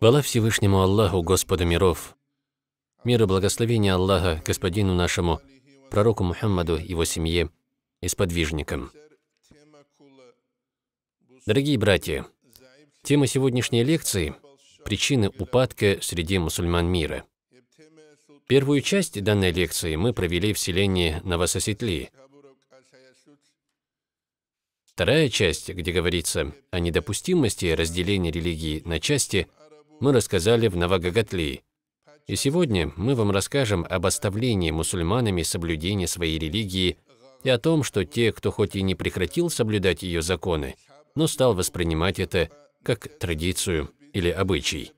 Хвала Всевышнему Аллаху, Господу миров. Мир и благословение Аллаха, Господину нашему, пророку Мухаммаду, его семье и сподвижникам. Дорогие братья, тема сегодняшней лекции – причины упадка среди мусульман мира. Первую часть данной лекции мы провели в селении Навасосетли. Вторая часть, где говорится о недопустимости разделения религии на части – мы рассказали в Навагагатли. И сегодня мы вам расскажем об оставлении мусульманами соблюдения своей религии и о том, что те, кто хоть и не прекратил соблюдать ее законы, но стал воспринимать это как традицию или обычай.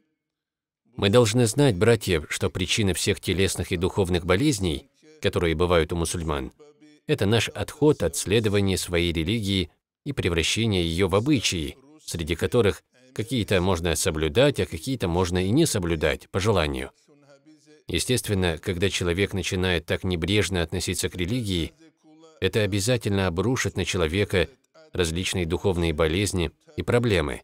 Мы должны знать, братья, что причина всех телесных и духовных болезней, которые бывают у мусульман, это наш отход от следования своей религии и превращение ее в обычаи, среди которых Какие-то можно соблюдать, а какие-то можно и не соблюдать, по желанию. Естественно, когда человек начинает так небрежно относиться к религии, это обязательно обрушит на человека различные духовные болезни и проблемы.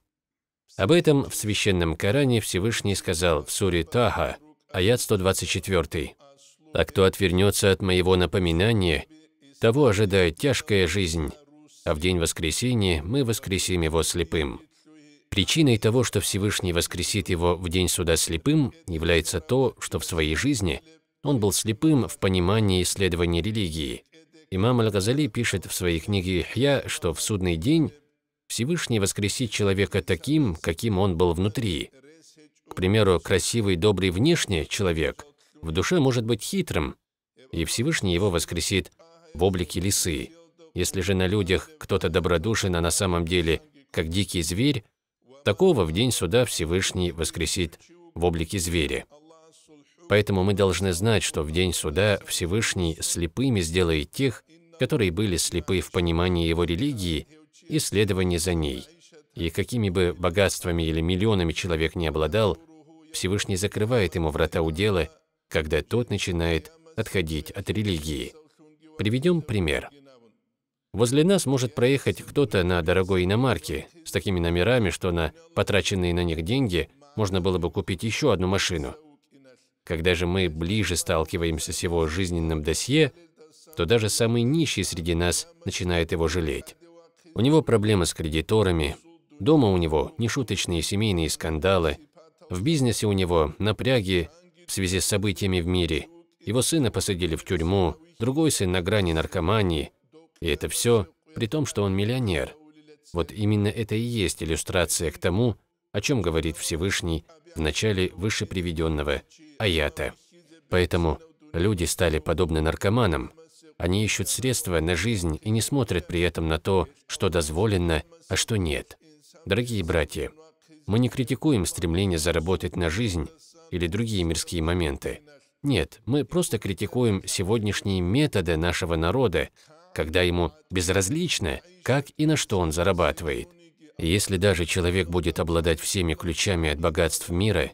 Об этом в Священном Коране Всевышний сказал в суре Таха, аят 124. «А кто отвернется от моего напоминания, того ожидает тяжкая жизнь, а в день воскресения мы воскресим его слепым». Причиной того, что Всевышний воскресит его в день суда слепым, является то, что в своей жизни он был слепым в понимании исследования религии. Имам Аль-Газали пишет в своей книге «Ихья», что в судный день Всевышний воскресит человека таким, каким он был внутри. К примеру, красивый, добрый внешне человек в душе может быть хитрым, и Всевышний его воскресит в облике лисы. Если же на людях кто-то добродушен, а на самом деле как дикий зверь, Такого в день суда Всевышний воскресит в облике зверя. Поэтому мы должны знать, что в день суда Всевышний слепыми сделает тех, которые были слепы в понимании его религии и следовании за ней. И какими бы богатствами или миллионами человек не обладал, Всевышний закрывает ему врата удела, когда тот начинает отходить от религии. Приведем пример. Возле нас может проехать кто-то на дорогой иномарке с такими номерами, что на потраченные на них деньги можно было бы купить еще одну машину. Когда же мы ближе сталкиваемся с его жизненным досье, то даже самый нищий среди нас начинает его жалеть. У него проблемы с кредиторами, дома у него нешуточные семейные скандалы, в бизнесе у него напряги в связи с событиями в мире, его сына посадили в тюрьму, другой сын на грани наркомании – и это все при том, что он миллионер. Вот именно это и есть иллюстрация к тому, о чем говорит Всевышний в начале выше приведенного аята. Поэтому люди стали подобны наркоманам. Они ищут средства на жизнь и не смотрят при этом на то, что дозволено, а что нет. Дорогие братья, мы не критикуем стремление заработать на жизнь или другие мирские моменты. Нет, мы просто критикуем сегодняшние методы нашего народа, когда ему безразлично, как и на что он зарабатывает. если даже человек будет обладать всеми ключами от богатств мира,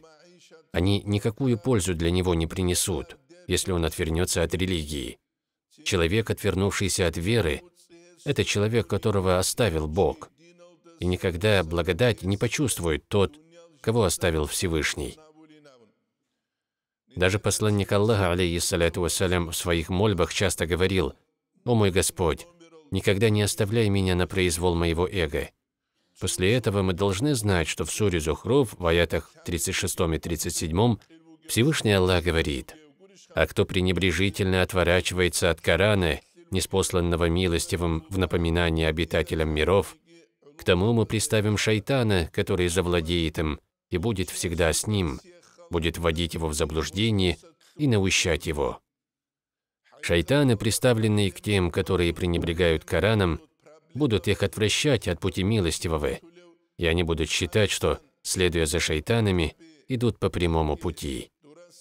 они никакую пользу для него не принесут, если он отвернется от религии. Человек, отвернувшийся от веры, это человек, которого оставил Бог, и никогда благодать не почувствует тот, кого оставил Всевышний. Даже посланник Аллаха, алейхиссалату вассалям, в своих мольбах часто говорил – «О мой Господь, никогда не оставляй меня на произвол моего эго». После этого мы должны знать, что в суре Зухров в аятах 36 и 37 Всевышний Аллах говорит, «А кто пренебрежительно отворачивается от Корана, неспосланного милостивым в напоминание обитателям миров, к тому мы приставим шайтана, который завладеет им и будет всегда с ним, будет вводить его в заблуждение и наущать его». Шайтаны, приставленные к тем, которые пренебрегают Кораном, будут их отвращать от пути милостивого, и они будут считать, что, следуя за шайтанами, идут по прямому пути.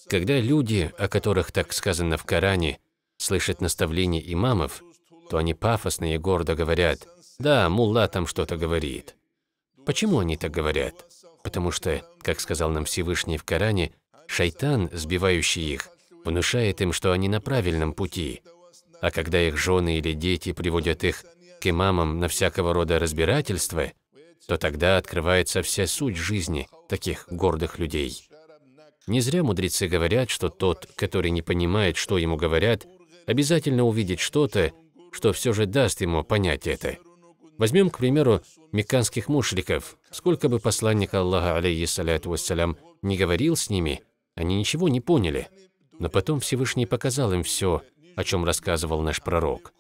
Когда люди, о которых так сказано в Коране, слышат наставления имамов, то они пафосно и гордо говорят, «Да, мулла там что-то говорит». Почему они так говорят? Потому что, как сказал нам Всевышний в Коране, шайтан, сбивающий их, внушает им, что они на правильном пути. А когда их жены или дети приводят их к имамам на всякого рода разбирательства, то тогда открывается вся суть жизни таких гордых людей. Не зря мудрецы говорят, что тот, который не понимает, что ему говорят, обязательно увидит что-то, что все же даст ему понять это. Возьмем, к примеру, мекканских мушриков. Сколько бы посланник Аллаха, алейхиссаляту вассалям, не говорил с ними, они ничего не поняли. Но потом Всевышний показал им все, о чем рассказывал наш пророк.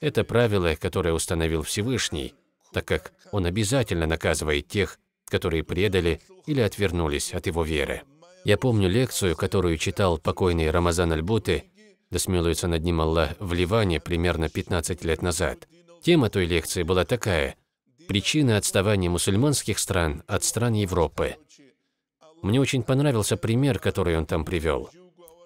Это правило, которое установил Всевышний, так как он обязательно наказывает тех, которые предали или отвернулись от его веры. Я помню лекцию, которую читал покойный Рамазан Аль-Буты, да смилуется над ним Аллах, в Ливане примерно 15 лет назад. Тема той лекции была такая – причины отставания мусульманских стран от стран Европы. Мне очень понравился пример, который он там привел.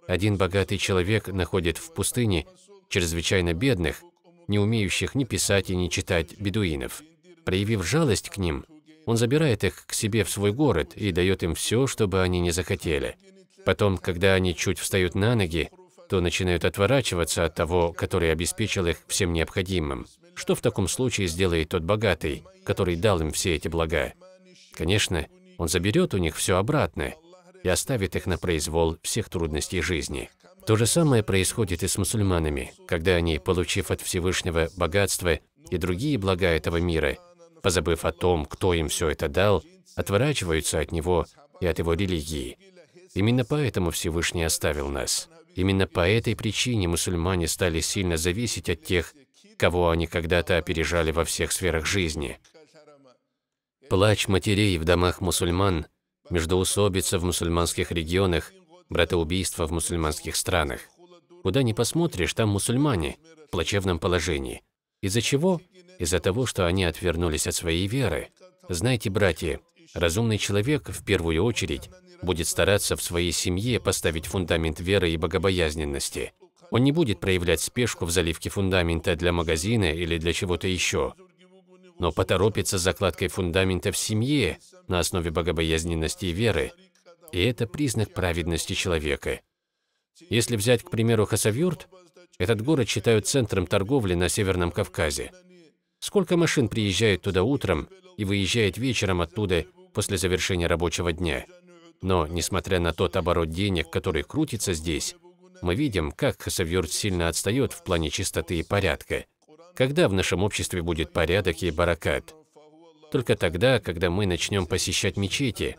Один богатый человек находит в пустыне чрезвычайно бедных, не умеющих ни писать и ни читать бедуинов. Проявив жалость к ним, он забирает их к себе в свой город и дает им все, чтобы они не захотели. Потом, когда они чуть встают на ноги, то начинают отворачиваться от того, который обеспечил их всем необходимым. Что в таком случае сделает тот богатый, который дал им все эти блага? Конечно, он заберет у них все обратно и оставит их на произвол всех трудностей жизни. То же самое происходит и с мусульманами, когда они, получив от Всевышнего богатство и другие блага этого мира, позабыв о том, кто им все это дал, отворачиваются от него и от его религии. Именно поэтому Всевышний оставил нас. Именно по этой причине мусульмане стали сильно зависеть от тех, кого они когда-то опережали во всех сферах жизни. Плач матерей в домах мусульман, междоусобица в мусульманских регионах, братоубийство в мусульманских странах. Куда ни посмотришь, там мусульмане в плачевном положении. Из-за чего? Из-за того, что они отвернулись от своей веры. Знаете, братья, разумный человек в первую очередь будет стараться в своей семье поставить фундамент веры и богобоязненности. Он не будет проявлять спешку в заливке фундамента для магазина или для чего-то еще, но поторопится с закладкой фундамента в семье на основе богобоязненности и веры, и это признак праведности человека. Если взять, к примеру, Хасавюрт, этот город считают центром торговли на Северном Кавказе. Сколько машин приезжает туда утром и выезжает вечером оттуда после завершения рабочего дня? Но, несмотря на тот оборот денег, который крутится здесь, мы видим, как Хасавюрт сильно отстает в плане чистоты и порядка. Когда в нашем обществе будет порядок и баракат? Только тогда, когда мы начнем посещать мечети,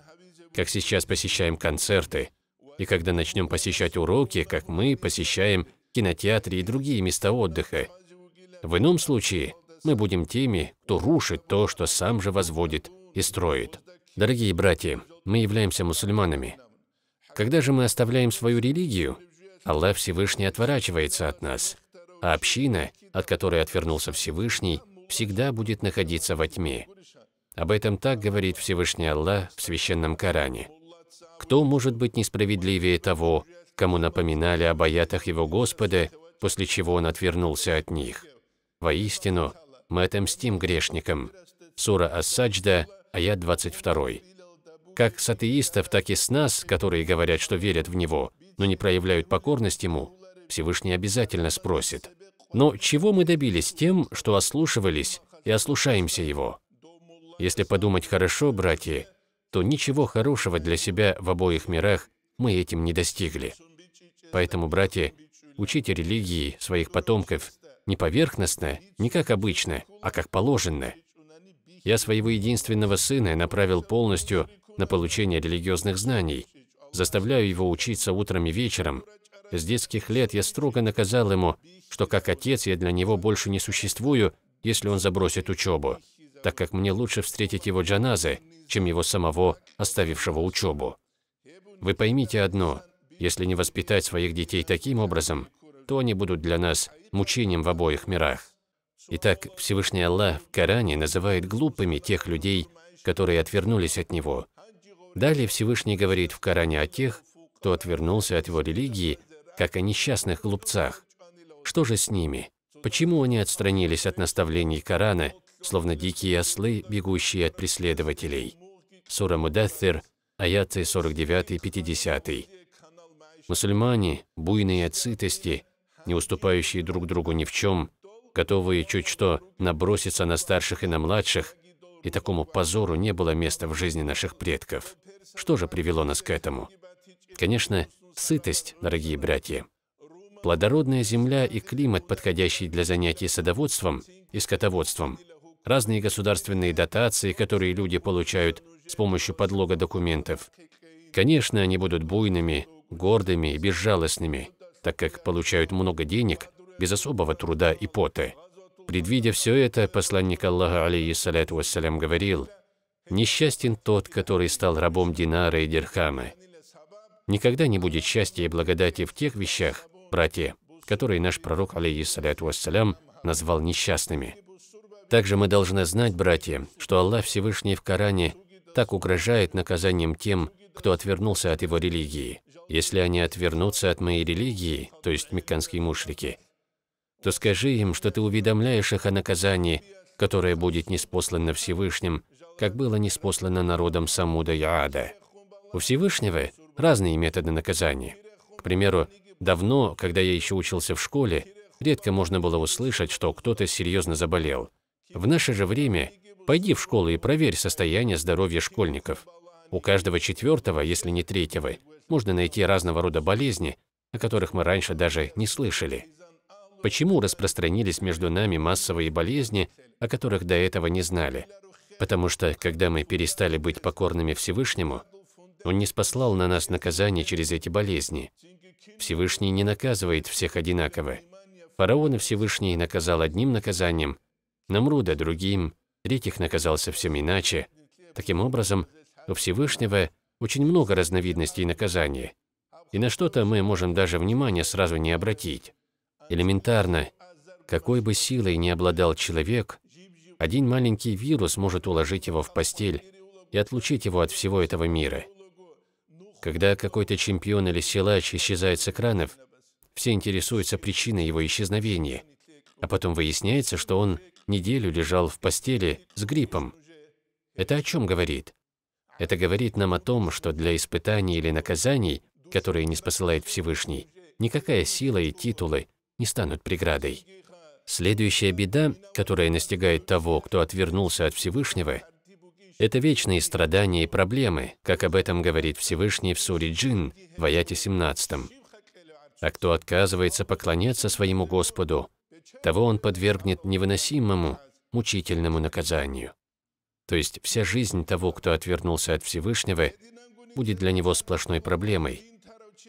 как сейчас посещаем концерты, и когда начнем посещать уроки, как мы посещаем кинотеатры и другие места отдыха. В ином случае мы будем теми, кто рушит то, что сам же возводит и строит. Дорогие братья, мы являемся мусульманами. Когда же мы оставляем свою религию, Аллах Всевышний отворачивается от нас, а община, от которой отвернулся Всевышний, всегда будет находиться во тьме. Об этом так говорит Всевышний Аллах в Священном Коране. Кто может быть несправедливее того, кому напоминали об аятах его Господа, после чего он отвернулся от них? Воистину, мы отомстим грешникам. Сура Ас-Саджда, аят 22 как с атеистов, так и с нас, которые говорят, что верят в Него, но не проявляют покорность Ему, Всевышний обязательно спросит. Но чего мы добились тем, что ослушивались и ослушаемся Его? Если подумать хорошо, братья, то ничего хорошего для себя в обоих мирах мы этим не достигли. Поэтому, братья, учите религии своих потомков не поверхностно, не как обычно, а как положено. Я своего единственного сына направил полностью на получение религиозных знаний, заставляю его учиться утром и вечером. С детских лет я строго наказал ему, что как отец я для него больше не существую, если он забросит учебу, так как мне лучше встретить его джаназы, чем его самого, оставившего учебу. Вы поймите одно, если не воспитать своих детей таким образом, то они будут для нас мучением в обоих мирах. Итак, Всевышний Аллах в Коране называет глупыми тех людей, которые отвернулись от Него, Далее Всевышний говорит в Коране о тех, кто отвернулся от его религии, как о несчастных глупцах. Что же с ними? Почему они отстранились от наставлений Корана, словно дикие ослы, бегущие от преследователей? Сура Мудаthir, аяты 49-50. Мусульмане, буйные от сытости, не уступающие друг другу ни в чем, готовые чуть что наброситься на старших и на младших, и такому позору не было места в жизни наших предков. Что же привело нас к этому? Конечно, сытость, дорогие братья. Плодородная земля и климат, подходящий для занятий садоводством и скотоводством, разные государственные дотации, которые люди получают с помощью подлога документов. Конечно, они будут буйными, гордыми и безжалостными, так как получают много денег без особого труда и пота. Предвидя все это, посланник Аллаха, алейхиссаляту вассалям, говорил, «Несчастен тот, который стал рабом динара и дирхама». Никогда не будет счастья и благодати в тех вещах, братья, которые наш пророк, алейхиссаляту вассалям, назвал несчастными. Также мы должны знать, братья, что Аллах Всевышний в Коране так угрожает наказанием тем, кто отвернулся от его религии. Если они отвернутся от моей религии, то есть мекканские мушрики, то скажи им, что ты уведомляешь их о наказании, которое будет неспослано Всевышним, как было неспослано народом Самуда и Ада. У Всевышнего разные методы наказания. К примеру, давно, когда я еще учился в школе, редко можно было услышать, что кто-то серьезно заболел. В наше же время пойди в школу и проверь состояние здоровья школьников. У каждого четвертого, если не третьего, можно найти разного рода болезни, о которых мы раньше даже не слышали. Почему распространились между нами массовые болезни, о которых до этого не знали? Потому что, когда мы перестали быть покорными Всевышнему, Он не спаслал на нас наказание через эти болезни. Всевышний не наказывает всех одинаково. Фараона Всевышний наказал одним наказанием, Намруда другим, третьих наказал совсем иначе. Таким образом, у Всевышнего очень много разновидностей наказания. И на что-то мы можем даже внимания сразу не обратить. Элементарно, какой бы силой ни обладал человек, один маленький вирус может уложить его в постель и отлучить его от всего этого мира. Когда какой-то чемпион или силач исчезает с экранов, все интересуются причиной его исчезновения, а потом выясняется, что он неделю лежал в постели с гриппом. Это о чем говорит? Это говорит нам о том, что для испытаний или наказаний, которые не спосылает Всевышний, никакая сила и титулы не станут преградой. Следующая беда, которая настигает того, кто отвернулся от Всевышнего, это вечные страдания и проблемы, как об этом говорит Всевышний в суре Джин в аяте 17. А кто отказывается поклоняться своему Господу, того он подвергнет невыносимому, мучительному наказанию. То есть вся жизнь того, кто отвернулся от Всевышнего, будет для него сплошной проблемой.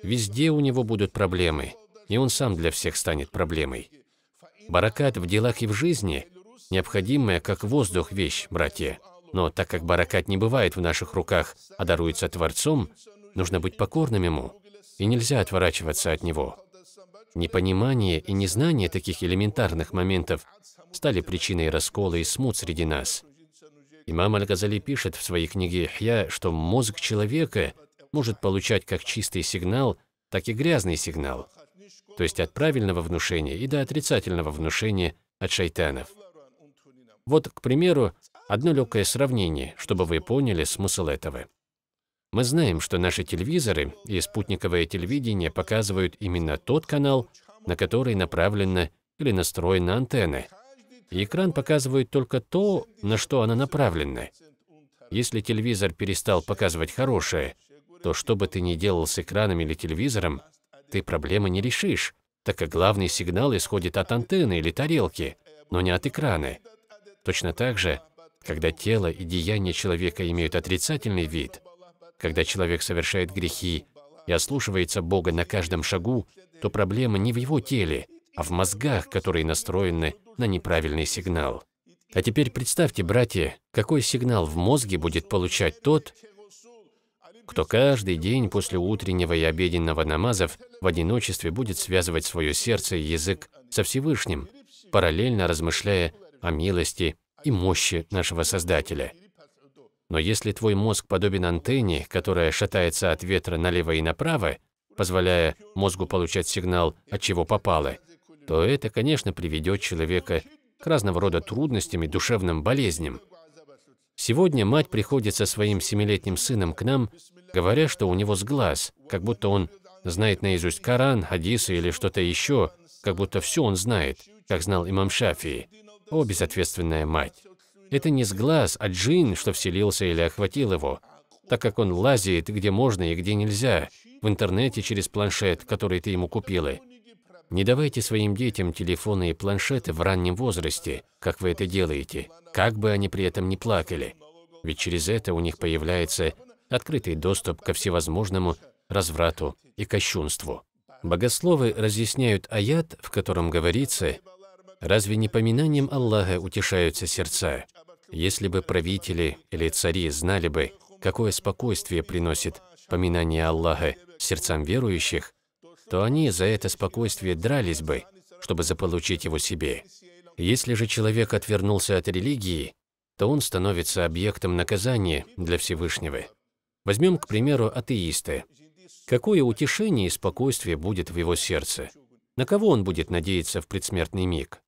Везде у него будут проблемы, и он сам для всех станет проблемой. Баракат в делах и в жизни – необходимая, как воздух, вещь, братья. Но так как баракат не бывает в наших руках, а даруется Творцом, нужно быть покорным Ему, и нельзя отворачиваться от Него. Непонимание и незнание таких элементарных моментов стали причиной раскола и смут среди нас. Имам Аль-Газали пишет в своей книге «Хья», что мозг человека может получать как чистый сигнал, так и грязный сигнал, то есть от правильного внушения и до отрицательного внушения от шайтанов. Вот, к примеру, одно легкое сравнение, чтобы вы поняли смысл этого. Мы знаем, что наши телевизоры и спутниковое телевидение показывают именно тот канал, на который направлена или настроена антенна. И экран показывает только то, на что она направлена. Если телевизор перестал показывать хорошее, то что бы ты ни делал с экраном или телевизором, ты проблемы не решишь, так как главный сигнал исходит от антенны или тарелки, но не от экрана. Точно так же, когда тело и деяния человека имеют отрицательный вид, когда человек совершает грехи и ослушивается Бога на каждом шагу, то проблема не в его теле, а в мозгах, которые настроены на неправильный сигнал. А теперь представьте, братья, какой сигнал в мозге будет получать тот, кто каждый день после утреннего и обеденного намазов в одиночестве будет связывать свое сердце и язык со Всевышним, параллельно размышляя о милости и мощи нашего Создателя. Но если твой мозг подобен антенне, которая шатается от ветра налево и направо, позволяя мозгу получать сигнал, от чего попало, то это, конечно, приведет человека к разного рода трудностям и душевным болезням. Сегодня мать приходит со своим семилетним сыном к нам, говоря, что у него с глаз, как будто он знает наизусть Коран, хадисы или что-то еще, как будто все он знает, как знал имам Шафии. О, безответственная мать! Это не сглаз, а джин, что вселился или охватил его, так как он лазит где можно и где нельзя, в интернете через планшет, который ты ему купила. Не давайте своим детям телефоны и планшеты в раннем возрасте, как вы это делаете, как бы они при этом не плакали. Ведь через это у них появляется открытый доступ ко всевозможному разврату и кощунству. Богословы разъясняют аят, в котором говорится, «Разве не поминанием Аллаха утешаются сердца? Если бы правители или цари знали бы, какое спокойствие приносит поминание Аллаха сердцам верующих, то они за это спокойствие дрались бы, чтобы заполучить его себе. Если же человек отвернулся от религии, то он становится объектом наказания для Всевышнего. Возьмем, к примеру, атеиста. Какое утешение и спокойствие будет в его сердце? На кого он будет надеяться в предсмертный миг?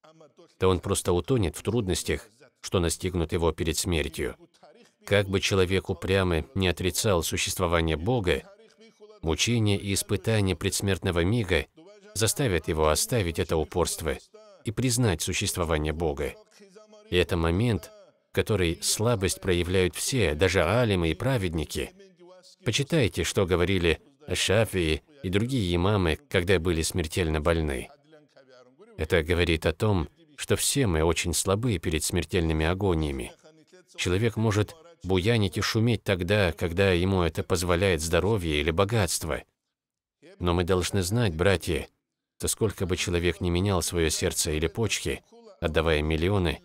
Да он просто утонет в трудностях, что настигнут его перед смертью. Как бы человек упрямо не отрицал существование Бога, мучения и испытания предсмертного мига заставят его оставить это упорство и признать существование Бога. И это момент, в который слабость проявляют все, даже алимы и праведники. Почитайте, что говорили Шафии и другие имамы, когда были смертельно больны. Это говорит о том, что все мы очень слабы перед смертельными агониями. Человек может буянить и шуметь тогда, когда ему это позволяет здоровье или богатство. Но мы должны знать, братья, что сколько бы человек не менял свое сердце или почки, отдавая миллионы,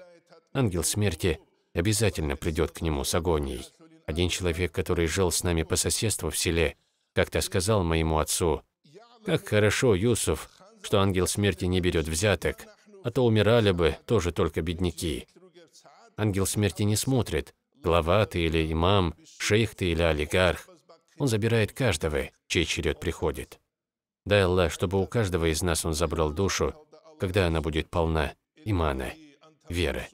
ангел смерти обязательно придет к нему с агонией. Один человек, который жил с нами по соседству в селе, как-то сказал моему отцу, «Как хорошо, Юсуф, что ангел смерти не берет взяток, а то умирали бы тоже только бедняки». Ангел смерти не смотрит, глава ты или имам, шейх ты или олигарх. Он забирает каждого, чей черед приходит. Дай Аллах, чтобы у каждого из нас Он забрал душу, когда она будет полна имана, веры.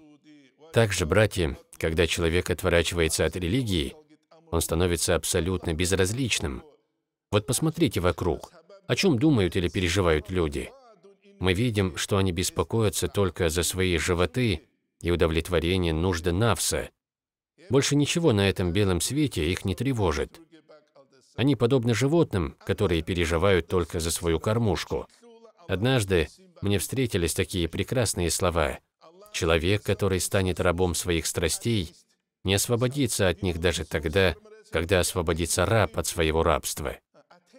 Также, братья, когда человек отворачивается от религии, он становится абсолютно безразличным. Вот посмотрите вокруг. О чем думают или переживают люди? Мы видим, что они беспокоятся только за свои животы и удовлетворение нужды навса, больше ничего на этом белом свете их не тревожит. Они подобны животным, которые переживают только за свою кормушку. Однажды мне встретились такие прекрасные слова. Человек, который станет рабом своих страстей, не освободится от них даже тогда, когда освободится раб от своего рабства.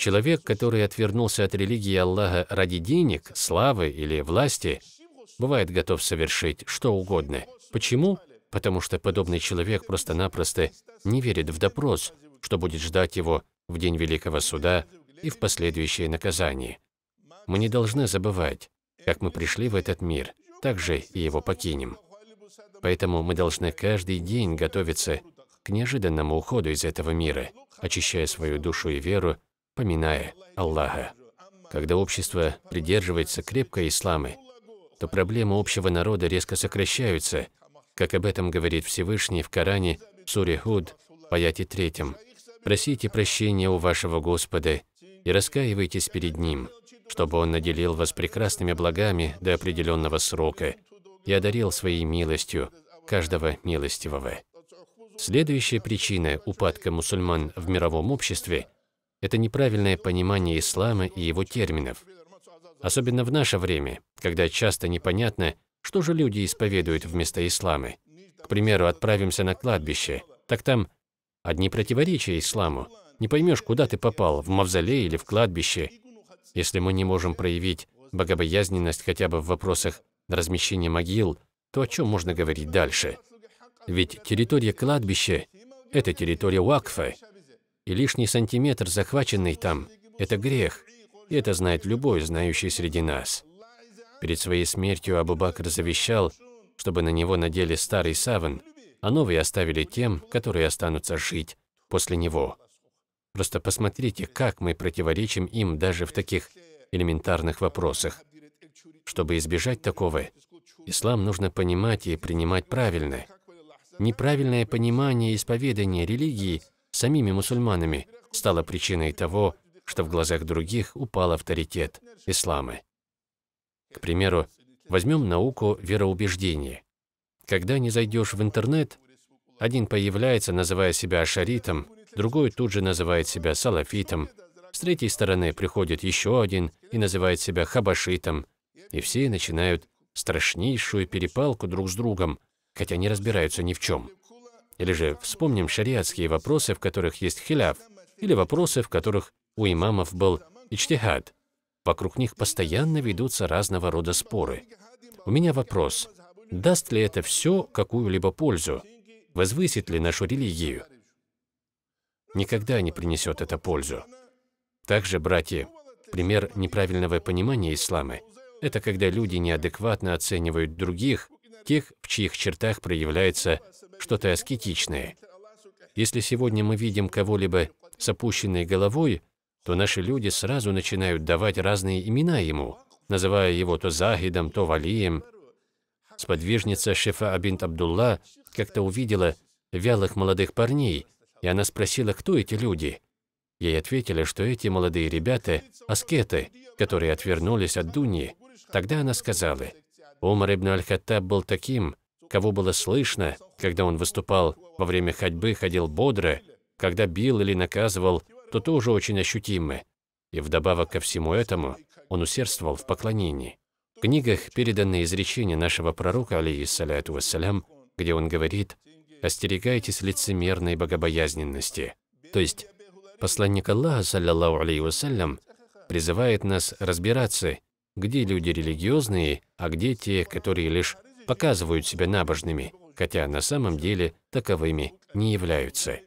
Человек, который отвернулся от религии Аллаха ради денег, славы или власти, бывает готов совершить что угодно. Почему? потому что подобный человек просто-напросто не верит в допрос, что будет ждать его в день Великого Суда и в последующее наказание. Мы не должны забывать, как мы пришли в этот мир, так же и его покинем. Поэтому мы должны каждый день готовиться к неожиданному уходу из этого мира, очищая свою душу и веру, поминая Аллаха. Когда общество придерживается крепко ислама, то проблемы общего народа резко сокращаются – как об этом говорит Всевышний в Коране, в суре Худ, в аяте 3. «Просите прощения у вашего Господа и раскаивайтесь перед Ним, чтобы Он наделил вас прекрасными благами до определенного срока и одарил своей милостью каждого милостивого». Следующая причина упадка мусульман в мировом обществе – это неправильное понимание ислама и его терминов. Особенно в наше время, когда часто непонятно, что же люди исповедуют вместо ислама? К примеру, отправимся на кладбище. Так там одни противоречия исламу. Не поймешь, куда ты попал, в мавзолей или в кладбище. Если мы не можем проявить богобоязненность хотя бы в вопросах размещения могил, то о чем можно говорить дальше? Ведь территория кладбища – это территория Уакфа, и лишний сантиметр, захваченный там, – это грех, и это знает любой, знающий среди нас. Перед своей смертью Абу-Бакр завещал, чтобы на него надели старый саван, а новый оставили тем, которые останутся жить после него. Просто посмотрите, как мы противоречим им даже в таких элементарных вопросах. Чтобы избежать такого, ислам нужно понимать и принимать правильно. Неправильное понимание и исповедание религии самими мусульманами стало причиной того, что в глазах других упал авторитет ислама. К примеру, возьмем науку вероубеждения. Когда не зайдешь в интернет, один появляется, называя себя ашаритом, другой тут же называет себя салафитом, с третьей стороны приходит еще один и называет себя хабашитом, и все начинают страшнейшую перепалку друг с другом, хотя не разбираются ни в чем. Или же вспомним шариатские вопросы, в которых есть хиляф, или вопросы, в которых у имамов был ичтихад. Вокруг них постоянно ведутся разного рода споры. У меня вопрос, даст ли это все какую-либо пользу? Возвысит ли нашу религию? Никогда не принесет это пользу. Также, братья, пример неправильного понимания ислама – это когда люди неадекватно оценивают других, тех, в чьих чертах проявляется что-то аскетичное. Если сегодня мы видим кого-либо с опущенной головой, то наши люди сразу начинают давать разные имена ему, называя его то Захидом, то Валием. Сподвижница Шефа Абинт Абдулла как-то увидела вялых молодых парней, и она спросила, кто эти люди. Ей ответили, что эти молодые ребята – аскеты, которые отвернулись от Дуни. Тогда она сказала, Умар ибн аль-Хаттаб был таким, кого было слышно, когда он выступал во время ходьбы, ходил бодро, когда бил или наказывал, то тоже очень ощутимо. И вдобавок ко всему этому, он усердствовал в поклонении. В книгах переданы изречения нашего пророка, алейхиссаляту вассалям, где он говорит «Остерегайтесь лицемерной богобоязненности». То есть, посланник Аллаха, саллиллаху алейхи вассалям, призывает нас разбираться, где люди религиозные, а где те, которые лишь показывают себя набожными, хотя на самом деле таковыми не являются.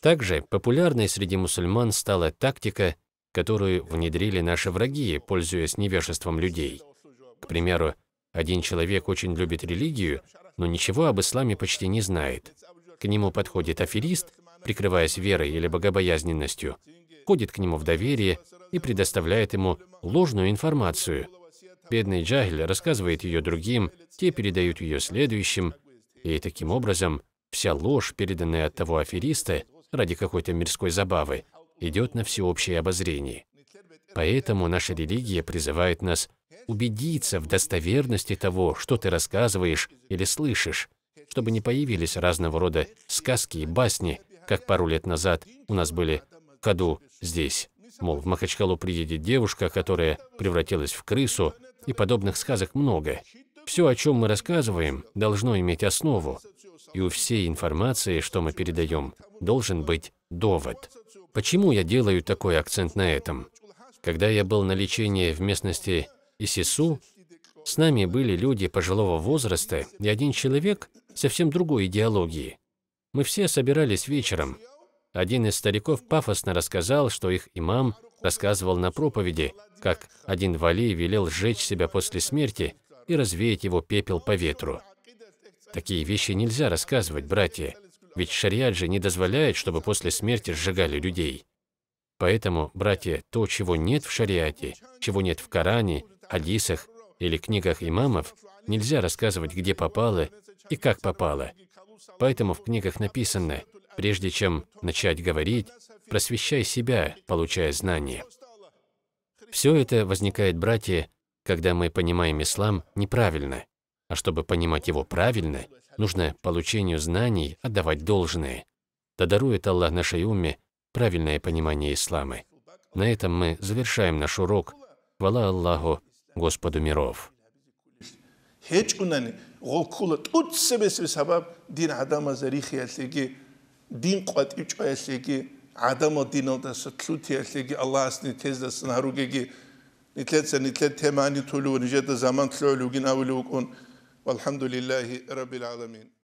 Также популярной среди мусульман стала тактика, которую внедрили наши враги, пользуясь невежеством людей. К примеру, один человек очень любит религию, но ничего об исламе почти не знает. К нему подходит аферист, прикрываясь верой или богобоязненностью, ходит к нему в доверие и предоставляет ему ложную информацию. Бедный Джахиль рассказывает ее другим, те передают ее следующим, и таким образом вся ложь, переданная от того афериста ради какой-то мирской забавы, идет на всеобщее обозрение. Поэтому наша религия призывает нас убедиться в достоверности того, что ты рассказываешь или слышишь, чтобы не появились разного рода сказки и басни, как пару лет назад у нас были в ходу здесь. Мол, в Махачкалу приедет девушка, которая превратилась в крысу, и подобных сказок много. Все, о чем мы рассказываем, должно иметь основу, и у всей информации, что мы передаем, должен быть довод. Почему я делаю такой акцент на этом? Когда я был на лечении в местности Исису, с нами были люди пожилого возраста и один человек совсем другой идеологии. Мы все собирались вечером. Один из стариков пафосно рассказал, что их имам рассказывал на проповеди, как один вали велел сжечь себя после смерти и развеять его пепел по ветру. Такие вещи нельзя рассказывать, братья, ведь шариат же не дозволяет, чтобы после смерти сжигали людей. Поэтому, братья, то, чего нет в шариате, чего нет в Коране, хадисах или книгах имамов, нельзя рассказывать, где попало и как попало. Поэтому в книгах написано, Прежде чем начать говорить, просвещай себя, получая знания. Все это возникает, братья, когда мы понимаем ислам неправильно. А чтобы понимать его правильно, нужно получению знаний отдавать должное. Да дарует Аллах нашей уме правильное понимание ислама. На этом мы завершаем наш урок. Хвала Аллаху, Господу миров. ასლიგი დინ ყვატი ჭოესლიგი ადამო დინო და სთლუთი ასლიგი ალლაჰსნი თეზდა სნარუგეგი ნიტლეცა ნიტლეთ თემანი თულუ ნიჟეტა ზამან თლოლუ გინავლუ უკონ والحمد لله رب العالمين